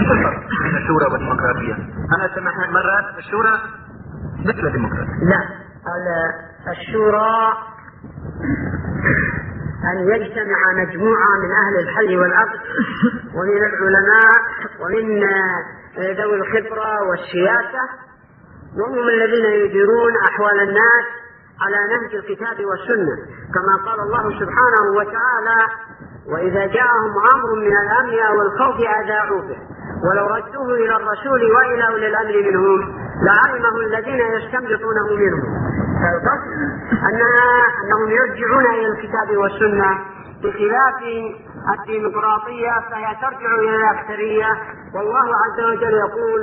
الفرق بين الشورى والديمقراطية؟ أنا سمعت مرات؟ الشورى؟ مثل الديمقراطية. لا. الشورى أن يجتمع مجموعة من أهل الحل والعقد ومن العلماء ومن ذوي الخبرة والسياسة وهم الذين يديرون أحوال الناس على نهج الكتاب والسنة. كما قال الله سبحانه وتعالى وإذا جاءهم أمر من الأمن أو الخوف أذاعوا به. ولو ردوه إلى الرسول وإلى أولي الأمر منهم لعلمه الذين يستنبطونه منهم. فالقصد أنها أنهم يرجعون إلى الكتاب والسنة بخلاف الديمقراطية فهي ترجع إلى الأكثرية. والله عز وجل يقول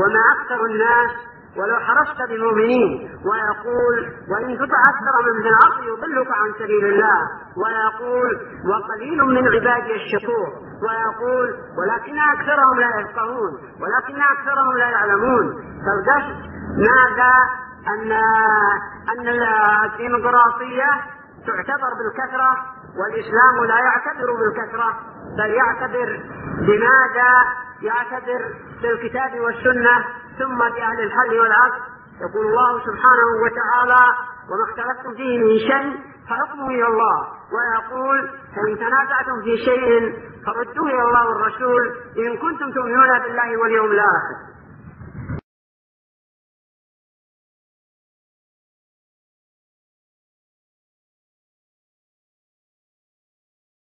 وما أكثر الناس ولو حرصت بمؤمنين ويقول وإن تطع أكثر من في الأرض يضلك عن سبيل الله ويقول وقليل من عبادي الشكور ويقول ولكن أكثرهم لا يفقهون ولكن أكثرهم لا يعلمون. فالقصد ماذا؟ أن أن الديمقراطية تعتبر بالكثرة والإسلام لا يعتبر بالكثرة بل يعتبر بماذا؟ يعتبر بالكتاب والسنة ثم بأهل الحل والعقد يقول الله سبحانه وتعالى وما اختلفتم فيه من شيء فحكمه إلى الله. ويقول فإن تنازعتم في شيء فردوه إلى الله والرسول إن كنتم تؤمنون بالله واليوم الآخر.